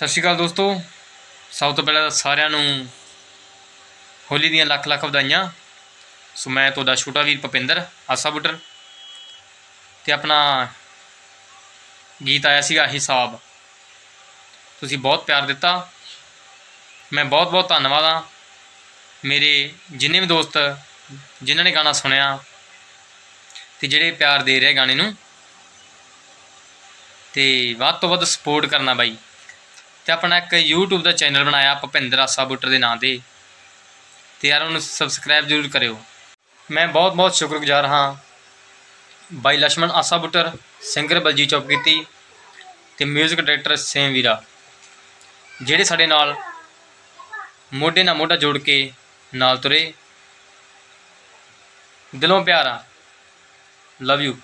ਸਤਿ ਸ਼੍ਰੀ ਅਕਾਲ ਦੋਸਤੋ। ਸਭ ਤੋਂ ਪਹਿਲਾਂ ਸਾਰਿਆਂ ਨੂੰ ਹੋਲੀ ਦੀਆਂ ਲੱਖ ਲੱਖ ਵਧਾਈਆਂ। ਸੋ ਮੈਂ ਤੁਹਾਡਾ ਛੋਟਾ ਵੀਰ ਭਪਿੰਦਰ, ਆਸਾ ਬੁੱਟਰ। ਤੇ ਆਪਣਾ ਗੀਤ ਆਇਆ ਸੀਗਾ ਹਿਸਾਬ। ਤੁਸੀਂ ਬਹੁਤ ਪਿਆਰ ਦਿੱਤਾ। ਮੈਂ ਬਹੁਤ ਬਹੁਤ ਧੰਨਵਾਦ ਹਾਂ। ਮੇਰੇ ਜਿੰਨੇ ਵੀ ਦੋਸਤ ਜਿਨ੍ਹਾਂ ਨੇ ਗਾਣਾ ਸੁਣਿਆ ਤੇ ਜਿਹੜੇ ਪਿਆਰ ਦੇ ਰਹੇ ਗਾਣੇ ਨੂੰ। ਤੇ ਵੱਧ ਤੋਂ ਵੱਧ ਸਪੋਰਟ ਕਰਨਾ ਬਾਈ। ਤੇ ਆਪਣਾ ਇੱਕ YouTube ਦਾ ਚੈਨਲ ਬਣਾਇਆ ਭਪਿੰਦਰ ਆਸਾ ਬੁੱਟਰ ਦੇ ਨਾਂ 'ਤੇ। ਤੇ ਯਾਰ ਉਹਨੂੰ ਸਬਸਕ੍ਰਾਈਬ ਜ਼ਰੂਰ ਕਰਿਓ। ਮੈਂ ਬਹੁਤ ਬਹੁਤ ਸ਼ੁਕਰਗੁਜ਼ਾਰ ਹਾਂ ਬਾਈ ਲక్ష్మణ ਆਸਾ ਬੁੱਟਰ ਸਿੰਗਰ ਬਲਜੀਤ ਕੀਤੀ ਤੇ 뮤직 ਡਾਇਰੈਕਟਰ ਸੇਮ ਵੀਰਾ। ਜਿਹੜੇ ਸਾਡੇ ਨਾਲ ਮੋਢੇ ਨਾਲ ਮੋਢਾ ਜੋੜ ਕੇ ਨਾਲ ਤੁਰੇ। ਦਿਲੋਂ ਪਿਆਰਾ ਲਵ ਯੂ